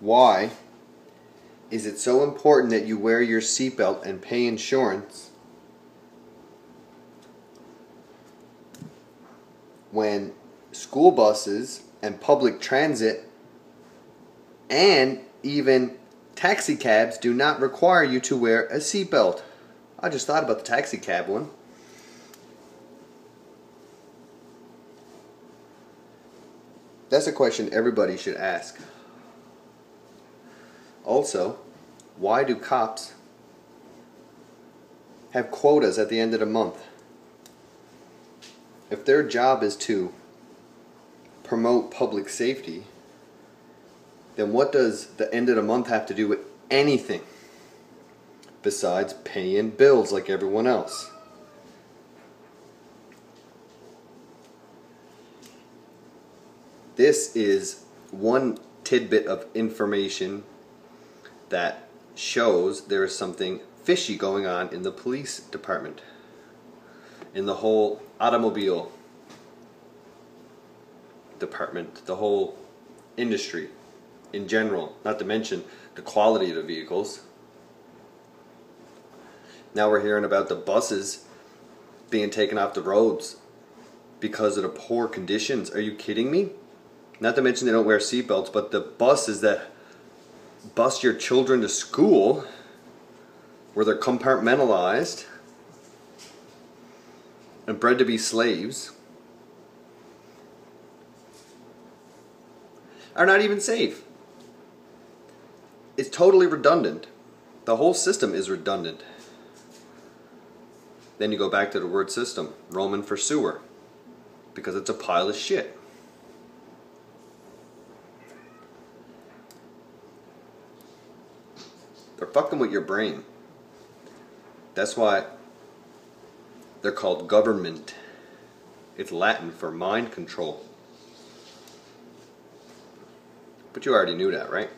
Why is it so important that you wear your seatbelt and pay insurance when school buses and public transit and even taxi cabs do not require you to wear a seatbelt? I just thought about the taxi cab one. That's a question everybody should ask. Also, why do cops have quotas at the end of the month? If their job is to promote public safety, then what does the end of the month have to do with anything besides paying bills like everyone else? This is one tidbit of information that shows there is something fishy going on in the police department, in the whole automobile department, the whole industry in general, not to mention the quality of the vehicles. Now we're hearing about the buses being taken off the roads because of the poor conditions. Are you kidding me? Not to mention they don't wear seatbelts, but the buses that bus your children to school where they're compartmentalized and bred to be slaves are not even safe. It's totally redundant. The whole system is redundant. Then you go back to the word system, Roman for sewer, because it's a pile of shit. They're fucking with your brain. That's why they're called government. It's Latin for mind control. But you already knew that, right?